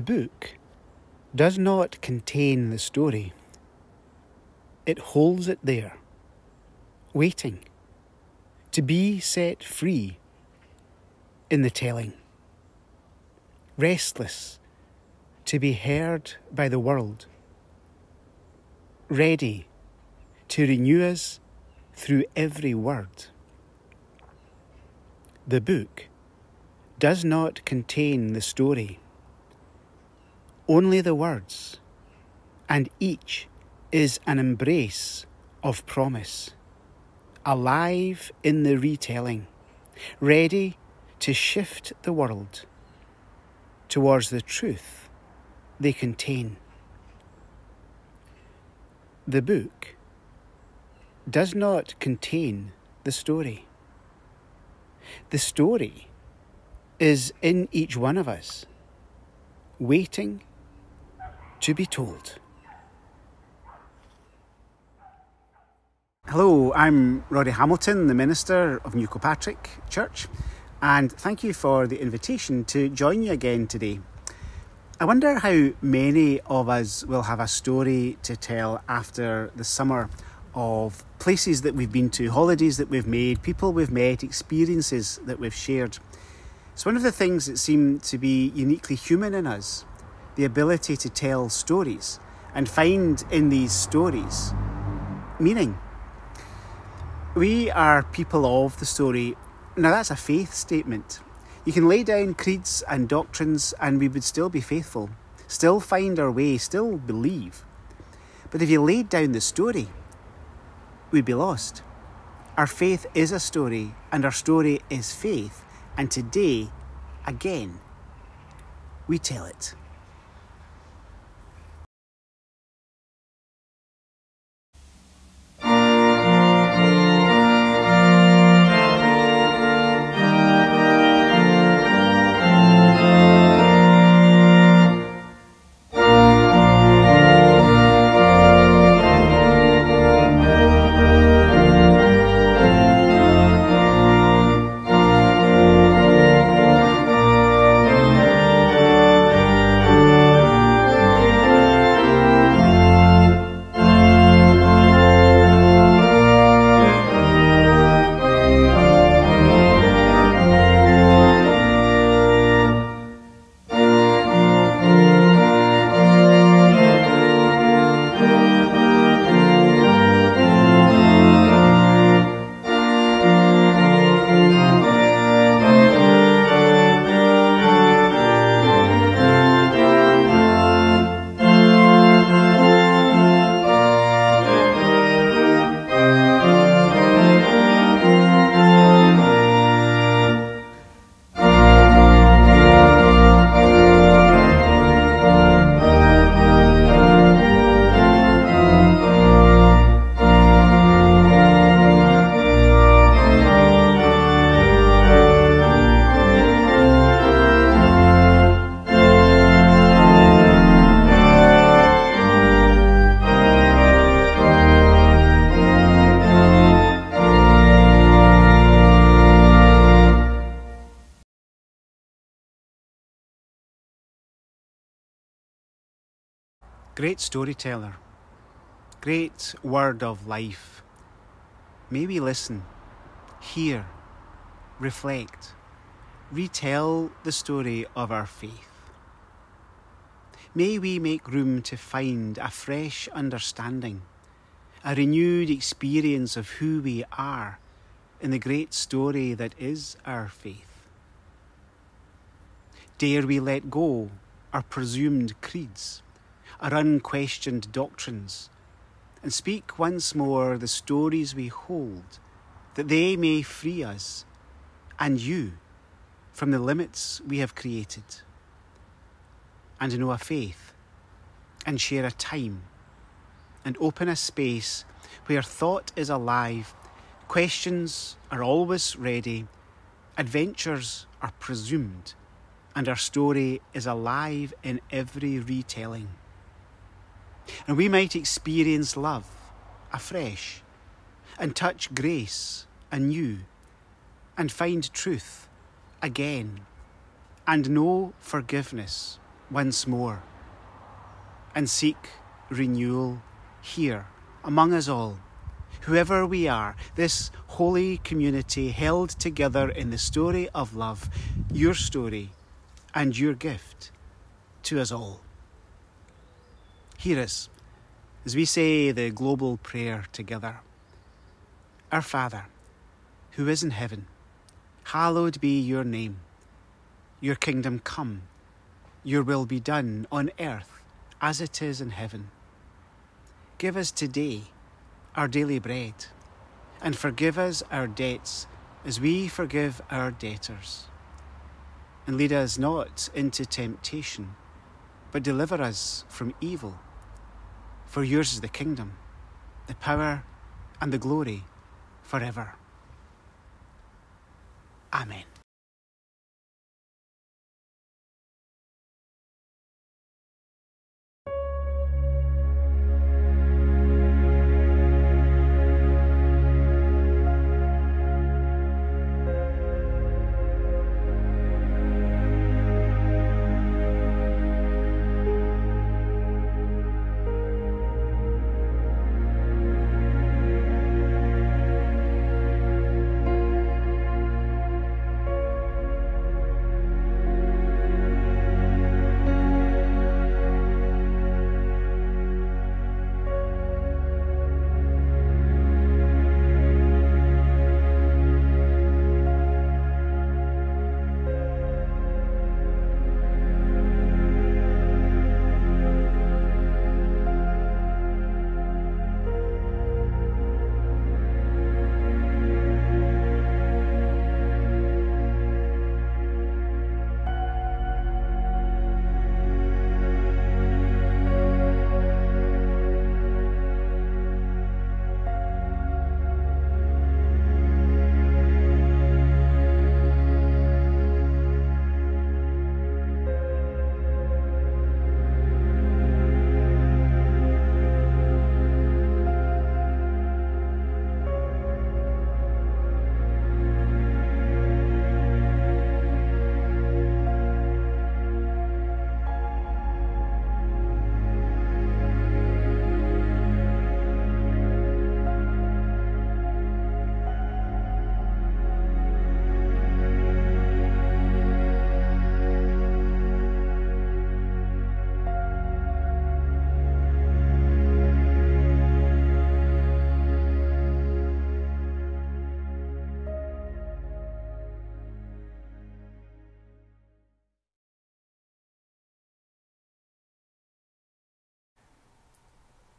The book does not contain the story. It holds it there, waiting to be set free in the telling, restless to be heard by the world, ready to renew us through every word. The book does not contain the story, only the words, and each is an embrace of promise, alive in the retelling, ready to shift the world towards the truth they contain. The book does not contain the story. The story is in each one of us, waiting to be told. Hello, I'm Roddy Hamilton, the minister of New Kilpatrick Church, and thank you for the invitation to join you again today. I wonder how many of us will have a story to tell after the summer of places that we've been to, holidays that we've made, people we've met, experiences that we've shared. It's one of the things that seem to be uniquely human in us the ability to tell stories and find in these stories meaning. We are people of the story. Now, that's a faith statement. You can lay down creeds and doctrines, and we would still be faithful, still find our way, still believe. But if you laid down the story, we'd be lost. Our faith is a story, and our story is faith. And today, again, we tell it. Great storyteller, great word of life. May we listen, hear, reflect, retell the story of our faith. May we make room to find a fresh understanding, a renewed experience of who we are in the great story that is our faith. Dare we let go our presumed creeds? Our unquestioned doctrines, and speak once more the stories we hold, that they may free us and you from the limits we have created, and know a faith, and share a time, and open a space where thought is alive, questions are always ready, adventures are presumed, and our story is alive in every retelling and we might experience love afresh and touch grace anew and find truth again and know forgiveness once more and seek renewal here among us all, whoever we are, this holy community held together in the story of love, your story and your gift to us all. Hear us as we say the global prayer together. Our Father, who is in heaven, hallowed be your name. Your kingdom come, your will be done on earth as it is in heaven. Give us today our daily bread, and forgive us our debts as we forgive our debtors. And lead us not into temptation, but deliver us from evil. For yours is the kingdom, the power, and the glory forever. Amen.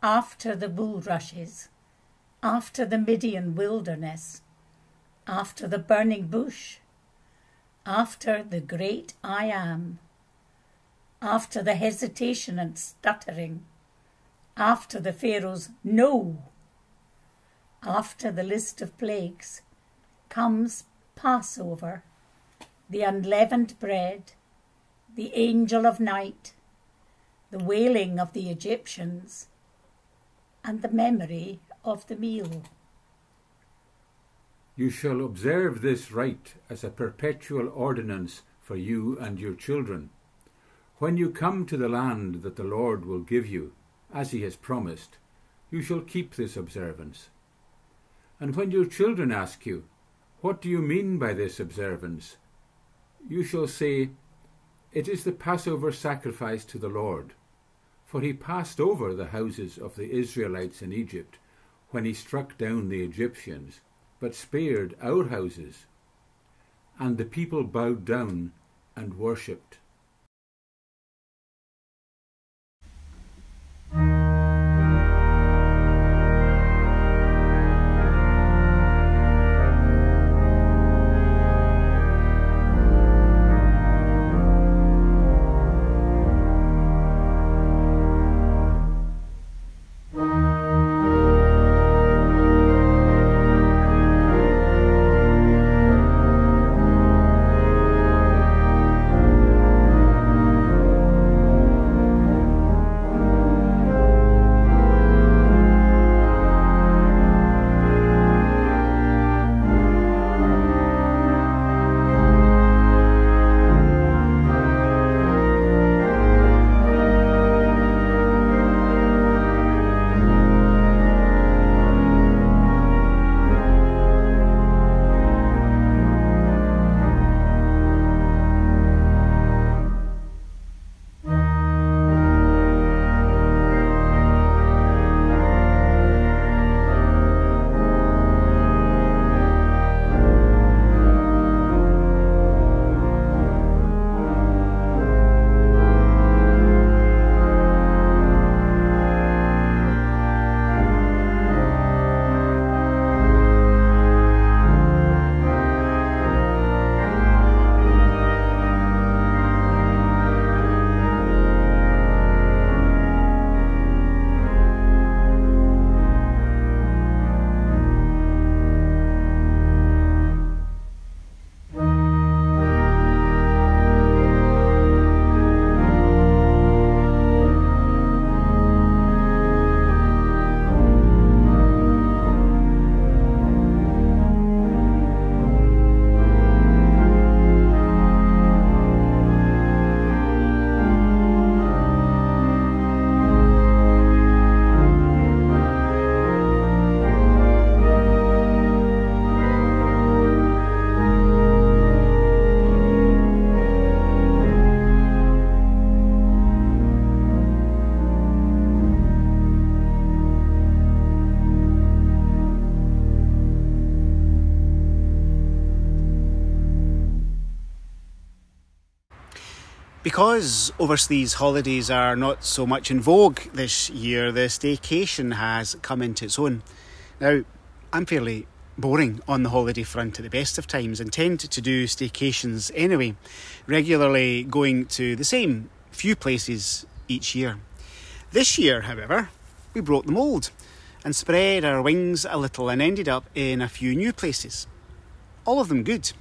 After the bulrushes, after the Midian wilderness, after the burning bush, after the great I am, after the hesitation and stuttering, after the Pharaoh's no, after the list of plagues, comes Passover, the unleavened bread, the angel of night, the wailing of the Egyptians, and the memory of the meal. You shall observe this rite as a perpetual ordinance for you and your children. When you come to the land that the Lord will give you, as he has promised, you shall keep this observance. And when your children ask you, What do you mean by this observance? you shall say, It is the Passover sacrifice to the Lord for he passed over the houses of the Israelites in Egypt when he struck down the Egyptians, but spared our houses. And the people bowed down and worshipped. Because overseas holidays are not so much in vogue this year, the staycation has come into its own. Now, I'm fairly boring on the holiday front at the best of times and tend to do staycations anyway, regularly going to the same few places each year. This year, however, we broke the mould and spread our wings a little and ended up in a few new places. All of them good.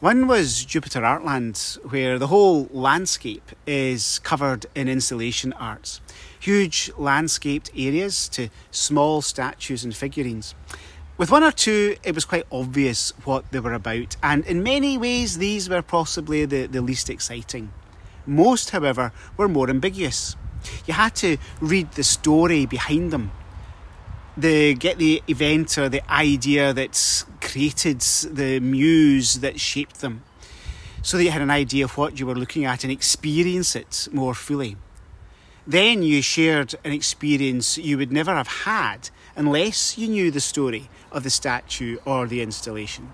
One was Jupiter Artland, where the whole landscape is covered in installation arts. Huge landscaped areas to small statues and figurines. With one or two, it was quite obvious what they were about, and in many ways, these were possibly the, the least exciting. Most, however, were more ambiguous. You had to read the story behind them the get the event or the idea that's created the muse that shaped them so that you had an idea of what you were looking at and experience it more fully. Then you shared an experience you would never have had unless you knew the story of the statue or the installation.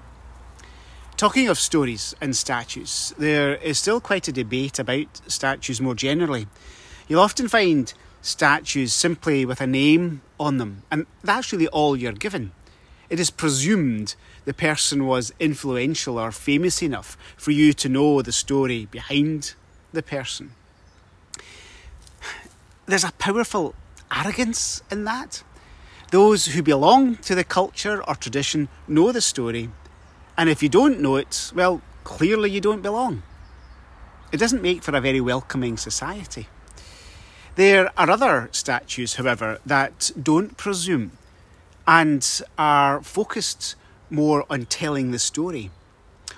Talking of stories and statues, there is still quite a debate about statues more generally. You'll often find statues simply with a name on them, and that's really all you're given. It is presumed the person was influential or famous enough for you to know the story behind the person. There's a powerful arrogance in that. Those who belong to the culture or tradition know the story, and if you don't know it, well, clearly you don't belong. It doesn't make for a very welcoming society. There are other statues, however, that don't presume and are focused more on telling the story.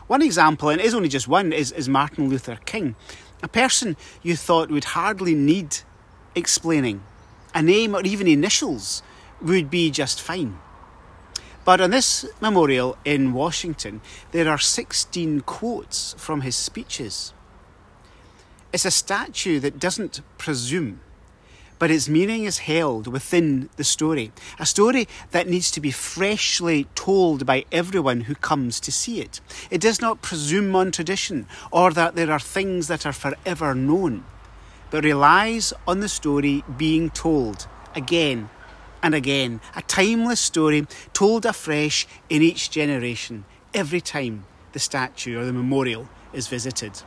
One example, and it is only just one, is, is Martin Luther King, a person you thought would hardly need explaining. A name or even initials would be just fine. But on this memorial in Washington, there are 16 quotes from his speeches. It's a statue that doesn't presume but its meaning is held within the story. A story that needs to be freshly told by everyone who comes to see it. It does not presume on tradition or that there are things that are forever known, but relies on the story being told again and again. A timeless story told afresh in each generation, every time the statue or the memorial is visited.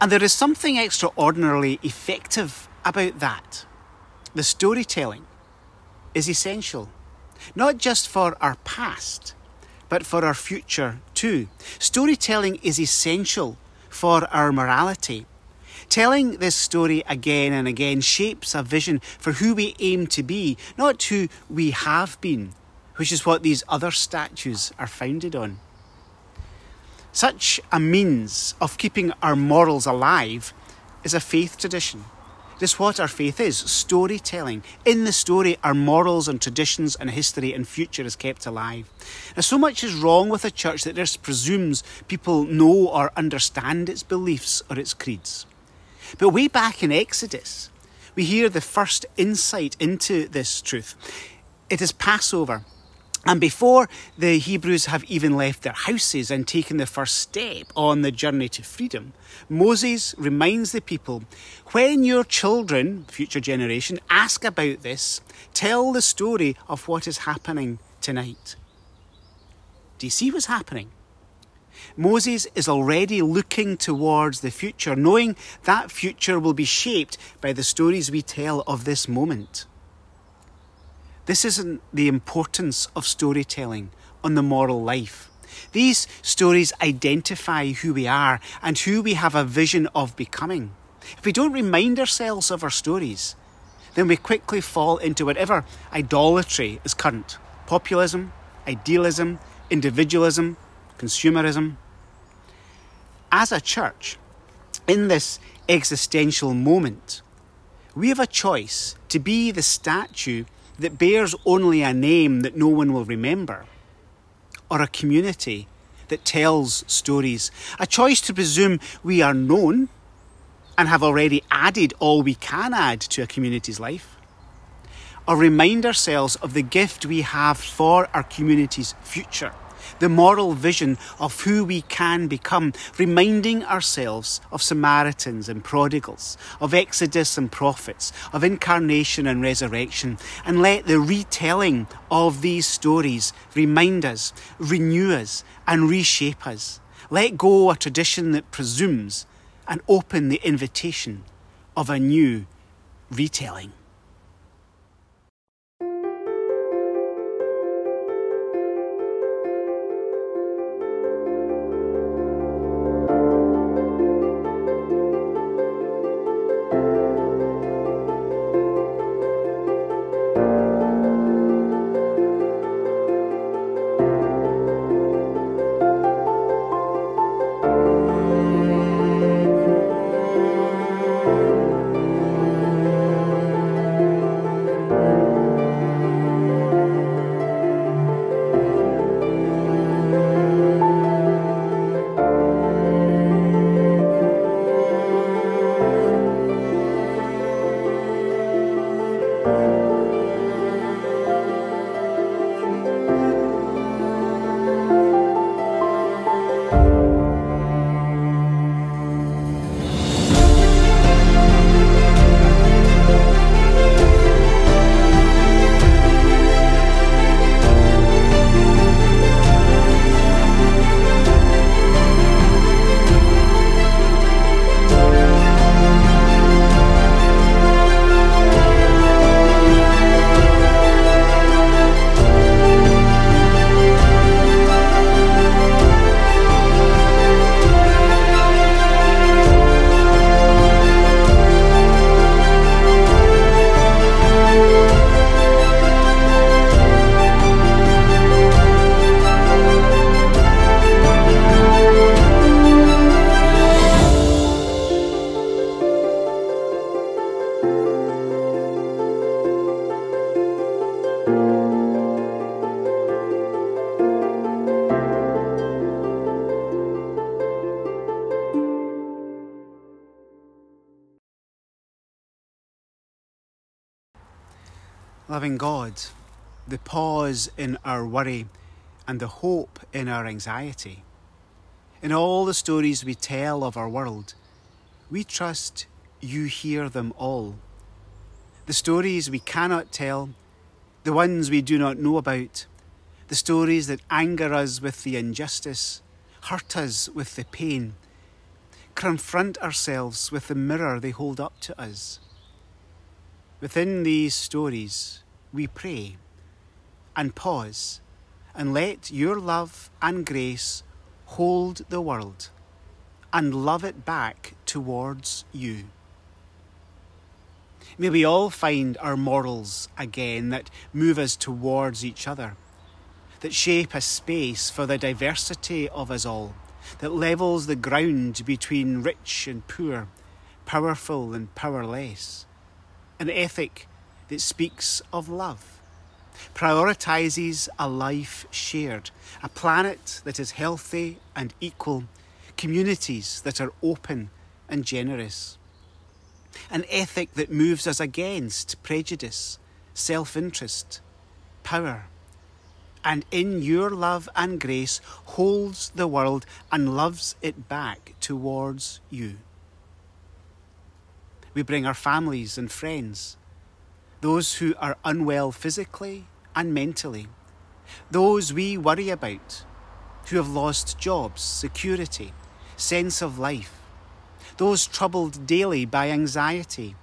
And there is something extraordinarily effective about that. The storytelling is essential, not just for our past, but for our future too. Storytelling is essential for our morality. Telling this story again and again shapes a vision for who we aim to be, not who we have been, which is what these other statues are founded on. Such a means of keeping our morals alive is a faith tradition. This what our faith is storytelling. In the story, our morals and traditions and history and future is kept alive. Now, so much is wrong with a church that just presumes people know or understand its beliefs or its creeds. But way back in Exodus, we hear the first insight into this truth. It is Passover. And before the Hebrews have even left their houses and taken the first step on the journey to freedom, Moses reminds the people when your children, future generation, ask about this, tell the story of what is happening tonight. Do you see what's happening? Moses is already looking towards the future, knowing that future will be shaped by the stories we tell of this moment. This isn't the importance of storytelling on the moral life. These stories identify who we are and who we have a vision of becoming. If we don't remind ourselves of our stories, then we quickly fall into whatever idolatry is current populism, idealism, individualism, consumerism. As a church, in this existential moment, we have a choice to be the statue that bears only a name that no one will remember, or a community that tells stories, a choice to presume we are known and have already added all we can add to a community's life, or remind ourselves of the gift we have for our community's future, the moral vision of who we can become, reminding ourselves of Samaritans and prodigals, of Exodus and prophets, of incarnation and resurrection, and let the retelling of these stories remind us, renew us, and reshape us. Let go a tradition that presumes and open the invitation of a new retelling. God, the pause in our worry and the hope in our anxiety. In all the stories we tell of our world, we trust you hear them all. The stories we cannot tell, the ones we do not know about, the stories that anger us with the injustice, hurt us with the pain, confront ourselves with the mirror they hold up to us. Within these stories, we pray and pause and let your love and grace hold the world and love it back towards you. May we all find our morals again that move us towards each other, that shape a space for the diversity of us all, that levels the ground between rich and poor, powerful and powerless an ethic that speaks of love, prioritises a life shared, a planet that is healthy and equal, communities that are open and generous. An ethic that moves us against prejudice, self interest, power, and in your love and grace holds the world and loves it back towards you. We bring our families and friends, those who are unwell physically and mentally, those we worry about, who have lost jobs, security, sense of life, those troubled daily by anxiety,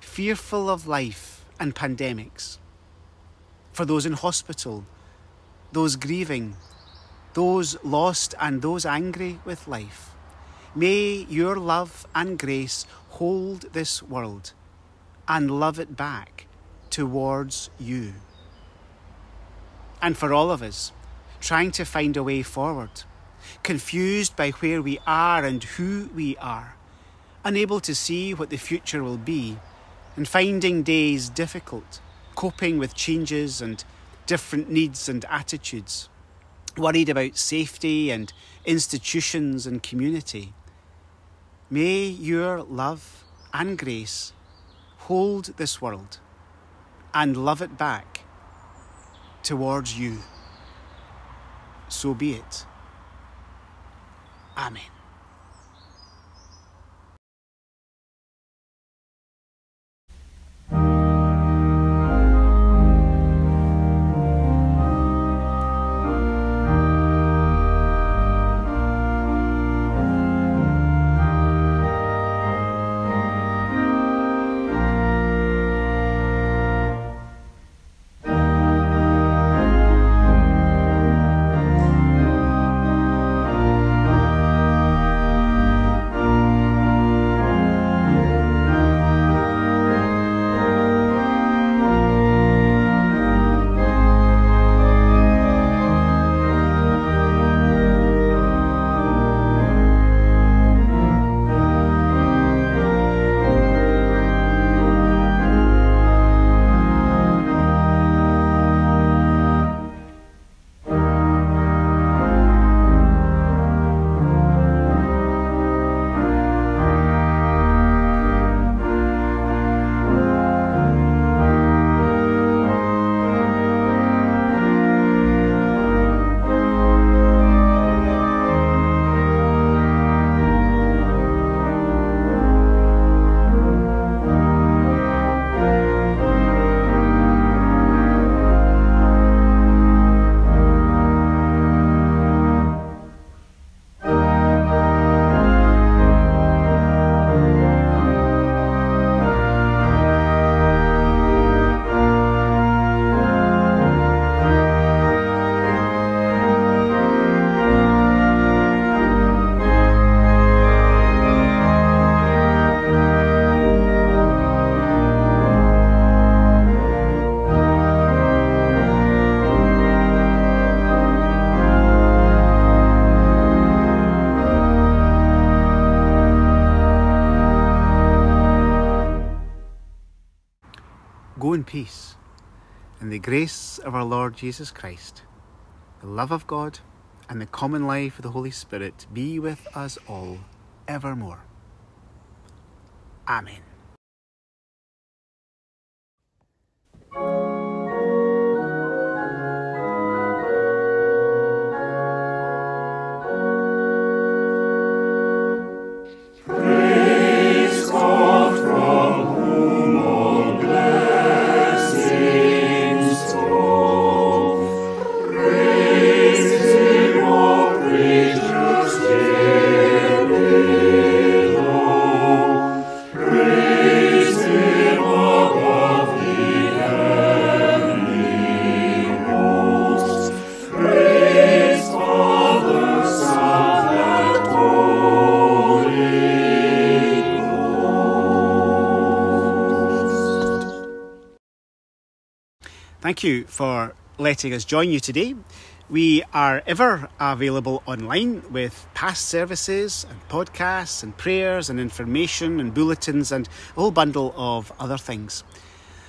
fearful of life and pandemics, for those in hospital, those grieving, those lost and those angry with life. May your love and grace hold this world and love it back towards you. And for all of us, trying to find a way forward, confused by where we are and who we are, unable to see what the future will be, and finding days difficult, coping with changes and different needs and attitudes, worried about safety and institutions and community. May your love and grace hold this world and love it back towards you. so be it. Amen. In peace, and the grace of our Lord Jesus Christ, the love of God, and the common life of the Holy Spirit be with us all evermore. Amen. Thank you for letting us join you today. We are ever available online with past services and podcasts and prayers and information and bulletins and a whole bundle of other things.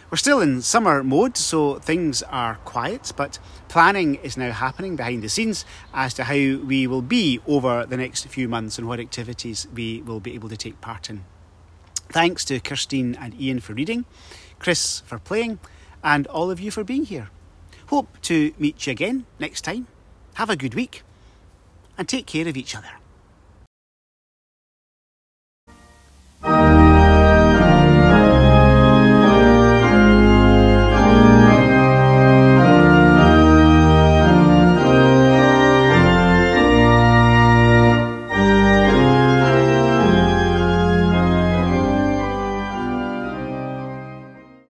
We're still in summer mode, so things are quiet, but planning is now happening behind the scenes as to how we will be over the next few months and what activities we will be able to take part in. Thanks to Kirstine and Ian for reading, Chris for playing, and all of you for being here. Hope to meet you again next time. Have a good week and take care of each other.